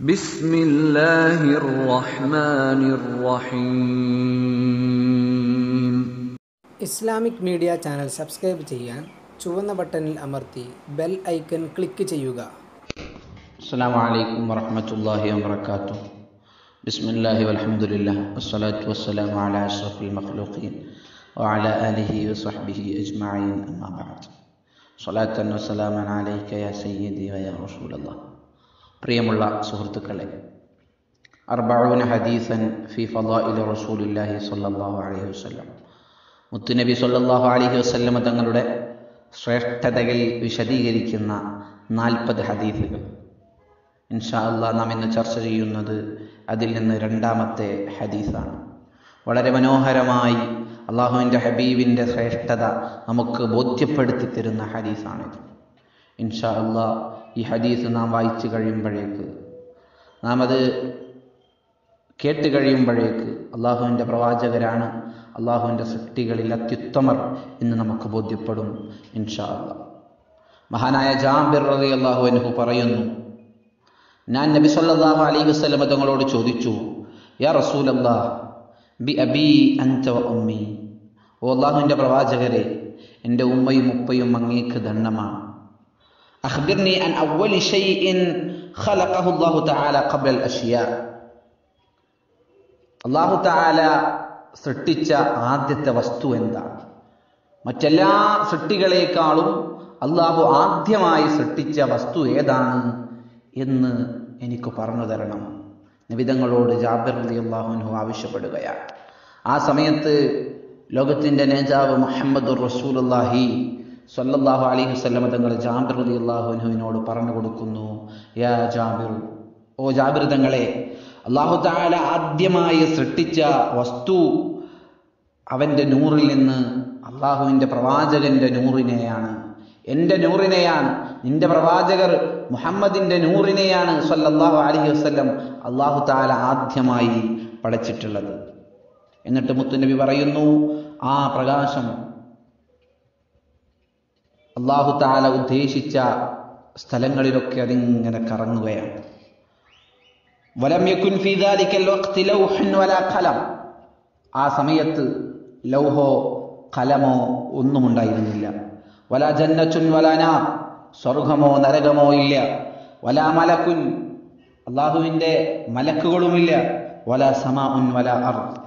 بسم الله الرحمن الرحيم Islamic media channel subscribe ചെയ്യാൻ ചുവന്ന ബട്ടണിൽ അമർത്തി ബെൽ ഐക്കൺ ക്ലിക്ക് ചെയ്യുക السلام عليكم ورحمة الله وبركاته بسم الله والحمد لله والصلاة والسلام على أشرف المخلوقين وعلى آله وصحبه أجمعين أما بعد صلاة وسلاما عليك يا سيدي ويا رسول الله പ്രിയമുള്ള സുഹൃത്തുക്കളെ അർബഊന ഹദീസൻ ഫി ഫളാഇൽ റസൂലുല്ലാഹി സ്വല്ലല്ലാഹു അലൈഹി വസല്ലം. മുത്തുനബി സ്വല്ലല്ലാഹു അലൈഹി വസല്ലം തങ്ങളുടെ ശ്രേഷ്ഠതകൾ വിശദീകരിക്കുന്ന നാൽപ്പത് ഹദീസുകൾ. ഇൻഷാ അള്ളാഹ് നാം ഇന്ന് ചർച്ച ചെയ്യുന്നത് അതിൽ നിന്ന് രണ്ടാമത്തെ ഹദീസാണ്. വളരെ മനോഹരമായി അള്ളാഹുവിന്റെ ഹബീബിന്റെ ശ്രേഷ്ഠത നമുക്ക് ബോധ്യപ്പെടുത്തി തരുന്ന ഹദീസാണിത്. ഇൻഷാ അള്ളാഹ് ഈ ഹദീസ് നാം വായിച്ചു കഴിയുമ്പോഴേക്ക് നാം അത് കേട്ട് കഴിയുമ്പോഴേക്ക് അള്ളാഹുവിന്റെ പ്രവാചകരാണ് അള്ളാഹുവിന്റെ സൃഷ്ടികളിൽ അത്യുത്തമർ എന്ന് നമുക്ക് ബോധ്യപ്പെടും ഇൻഷാ അല്ല മഹാനായ ജാബിർ റതി അള്ളാഹു അനുഹു പറയുന്നു ഞാൻ നബി സല്ലാഹു അലൈഹി വസ്ലമ തങ്ങളോട് ചോദിച്ചു യാ റസൂൽ അള്ളാഹ് ബി അബി അൻത വ ഉമ്മി? ഓ അള്ളാഹുവിന്റെ പ്രവാചകരെ എന്റെ ഉമ്മയും ഉപ്പയും അങ്ങേക്ക് ദണ്ഡമാണ്. അഖ്ബിർനി عن أول ഷൈഇൻ خلقه الله തആല قبل الأشياء. അള്ളാഹു തആല സൃഷ്ടിച്ച ആദ്യത്തെ വസ്തു എന്താണ്? മറ്റെല്ലാ സൃഷ്ടികളെക്കാളും അള്ളാഹു ആദ്യമായി സൃഷ്ടിച്ച വസ്തു ഏതാണ് എന്ന് എനിക്ക് പറഞ്ഞു തരണം. നിവിധങ്ങളോട് ജാബിർ അലി അള്ളാഹുനു ആവശ്യപ്പെടുകയാണ്. ആ സമയത്ത് ലോകത്തിന്റെ നേതാവ് മുഹമ്മദ് റസൂലുല്ലാഹി സല്ലല്ലാഹു അലൈഹി വസല്ലമ തങ്ങൾ ജാബിർ അലി അള്ളാഹുനുവിനോട് പറഞ്ഞു കൊടുക്കുന്നു യാ ജാബിർ ഓ ജാബിർ തങ്ങളെ അള്ളാഹു താല ആദ്യമായി സൃഷ്ടിച്ച വസ്തു അവന്റെ നൂറിൽ നിന്ന് അള്ളാഹുവിന്റെ പ്രവാചകന്റെ നൂറിനെയാണ്. എന്റെ നൂറിനെയാണ് നിന്റെ പ്രവാചകർ മുഹമ്മദിന്റെ നൂറിനെയാണ് സല്ലല്ലാഹു അലൈഹി വസല്ലം അള്ളാഹു താല ആദ്യമായി പടച്ചിട്ടുള്ളത്. എന്നിട്ട് മുത്തുനബി പറയുന്നു ആ പ്രകാശം അള്ളാഹു താല ഉദ്ദേശിച്ച സ്ഥലങ്ങളിലൊക്കെ അതിങ്ങനെ കറങ്ങുകയാണ്. വലം യക്കുൻ ഫീ ദാലിക്കൽ വഖ്തി ലൗഹൻ വലാ ഖലം. ആ സമയത്ത് ലൗഹോ കലമോ ഒന്നും ഉണ്ടായിരുന്നില്ല വല ജന്നച്ചുൻ വലാനാ സ്വർഗമോ നരകമോ ഇല്ല. വല മലക്കുൻ അള്ളാഹുവിന്റെ മലക്കുകളുമില്ല. വല സമാ ഉൻ വല അർ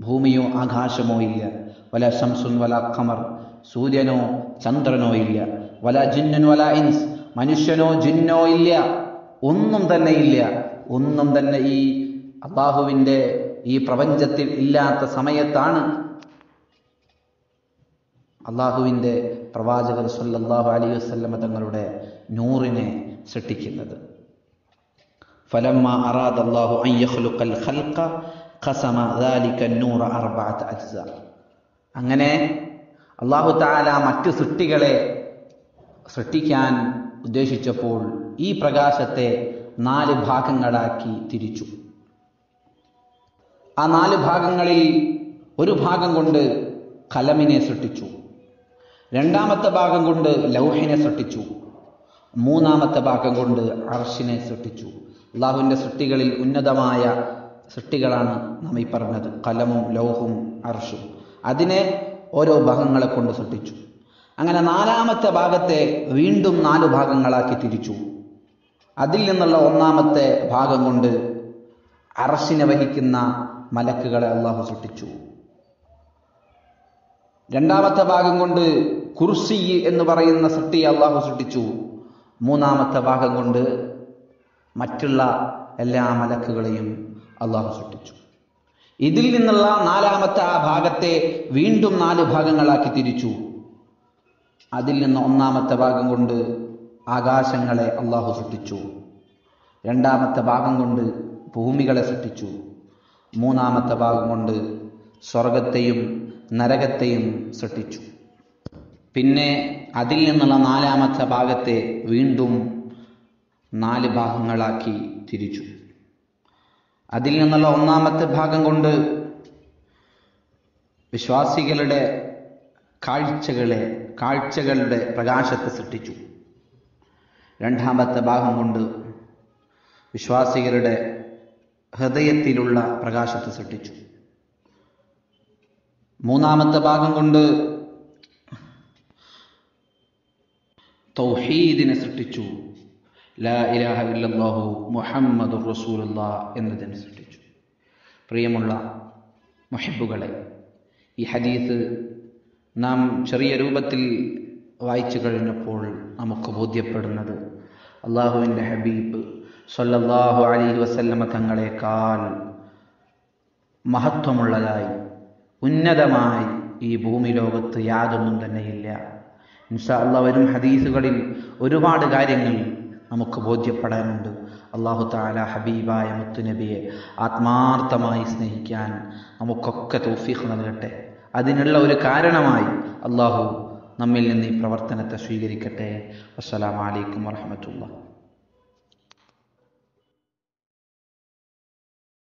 ഭൂമിയോ ആകാശമോ ഇല്ല. വല ശംസുൻ വല ഖമർ സൂര്യനോ ചന്ദ്രനോ ഇല്ല. വല ജിന്നൻ വല ഇൻസ്. മനുഷ്യനോ ജിന്നോ ഇല്ല. ഒന്നും തന്നെ ഇല്ല. ഒന്നും തന്നെ ഈ അള്ളാഹുവിന്റെ ഈ പ്രപഞ്ചത്തിൽ ഇല്ലാത്ത സമയത്താണ് അള്ളാഹുവിന്റെ പ്രവാചകർ സല്ലാഹു അലി വസല്ലമ തങ്ങളുടെ നൂറിനെ സൃഷ്ടിക്കുന്നത്. ഫലമ്മ അറാദ് അള്ളാഹു അൻ യഖ്ലുഖൽ ഖൽഖ ഖസമ ദാലിക നൂറ അർബഅത അജ്സ. അങ്ങനെ അള്ളാഹു താല മറ്റു സൃഷ്ടികളെ സൃഷ്ടിക്കാൻ ഉദ്ദേശിച്ചപ്പോൾ ഈ പ്രകാശത്തെ നാല് ഭാഗങ്ങളാക്കി തിരിച്ചു. ആ നാല് ഭാഗങ്ങളിൽ ഒരു ഭാഗം കൊണ്ട് കലമിനെ സൃഷ്ടിച്ചു. രണ്ടാമത്തെ ഭാഗം കൊണ്ട് ലൗഹിനെ സൃഷ്ടിച്ചു. മൂന്നാമത്തെ ഭാഗം കൊണ്ട് അർഷിനെ സൃഷ്ടിച്ചു. അള്ളാഹുവിന്റെ സൃഷ്ടികളിൽ ഉന്നതമായ സൃഷ്ടികളാണ് നാം ഈ പറഞ്ഞത്. കലമും ലൗഹും അർഷും. അതിനെ ഓരോ ഭാഗങ്ങളെ കൊണ്ട് സൃഷ്ടിച്ചു. അങ്ങനെ നാലാമത്തെ ഭാഗത്തെ വീണ്ടും നാല് ഭാഗങ്ങളാക്കി തിരിച്ചു. അതിൽ നിന്നുള്ള ഒന്നാമത്തെ ഭാഗം കൊണ്ട് അറസിനെ വഹിക്കുന്ന മലക്കുകളെ അള്ളാഹു സൃഷ്ടിച്ചു. രണ്ടാമത്തെ ഭാഗം കൊണ്ട് കുർസി എന്ന് പറയുന്ന സൃഷ്ടിയെ അള്ളാഹു സൃഷ്ടിച്ചു. മൂന്നാമത്തെ ഭാഗം കൊണ്ട് മറ്റുള്ള എല്ലാ മലക്കുകളെയും അള്ളാഹു സൃഷ്ടിച്ചു. ഇതിൽ നിന്നുള്ള നാലാമത്തെ ആ ഭാഗത്തെ വീണ്ടും നാല് ഭാഗങ്ങളാക്കി തിരിച്ചു. അതിൽ നിന്ന് ഒന്നാമത്തെ ഭാഗം കൊണ്ട് ആകാശങ്ങളെ അള്ളാഹു സൃഷ്ടിച്ചു. രണ്ടാമത്തെ ഭാഗം കൊണ്ട് ഭൂമികളെ സൃഷ്ടിച്ചു. മൂന്നാമത്തെ ഭാഗം കൊണ്ട് സ്വർഗത്തെയും നരകത്തെയും സൃഷ്ടിച്ചു. പിന്നെ അതിൽ നിന്നുള്ള നാലാമത്തെ ഭാഗത്തെ വീണ്ടും നാല് ഭാഗങ്ങളാക്കി തിരിച്ചു. അതിൽ നിന്നുള്ള ഒന്നാമത്തെ ഭാഗം കൊണ്ട് വിശ്വാസികളുടെ കാഴ്ചകളെ കാഴ്ചകളുടെ പ്രകാശത്തെ സൃഷ്ടിച്ചു. രണ്ടാമത്തെ ഭാഗം കൊണ്ട് വിശ്വാസികളുടെ ഹൃദയത്തിലുള്ള പ്രകാശത്തെ സൃഷ്ടിച്ചു. മൂന്നാമത്തെ ഭാഗം കൊണ്ട് തൗഹീദിനെ സൃഷ്ടിച്ചു. ലാ ഇലാഹ മുഹമ്മദുർ റസൂലുള്ള എന്നതിന് സൃഷ്ടിച്ചു. പ്രിയമുള്ള മുഹിബുകളെ ഈ ഹദീസ് നാം ചെറിയ രൂപത്തിൽ വായിച്ചു കഴിഞ്ഞപ്പോൾ നമുക്ക് ബോധ്യപ്പെടുന്നത് അള്ളാഹുവിന്റെ ഹബീബ് സൊല്ലാഹു അലി വസല്ലമ തങ്ങളെക്കാൾ മഹത്വമുള്ളതായി ഉന്നതമായി ഈ ഭൂമി ലോകത്ത് യാതൊന്നും തന്നെയില്ല. ഇൻഷാ അള്ളാഹ് വരും ഹദീസുകളിൽ ഒരുപാട് കാര്യങ്ങൾ നമുക്ക് ബോധ്യപ്പെടാനുണ്ട്. അള്ളാഹു താല ഹബീബായ മുത്തുനബിയെ ആത്മാർത്ഥമായി സ്നേഹിക്കാൻ നമുക്കൊക്കെ തൗഫീഖ് നൽകട്ടെ. അതിനുള്ള ഒരു കാരണമായി അള്ളാഹു നമ്മിൽ നിന്ന് ഈ പ്രവർത്തനത്തെ സ്വീകരിക്കട്ടെ. അസ്സലാമലൈക്കും വറഹമത്തുള്ള